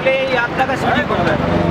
बोले यात्रा का सीढ़ी बन रहा है।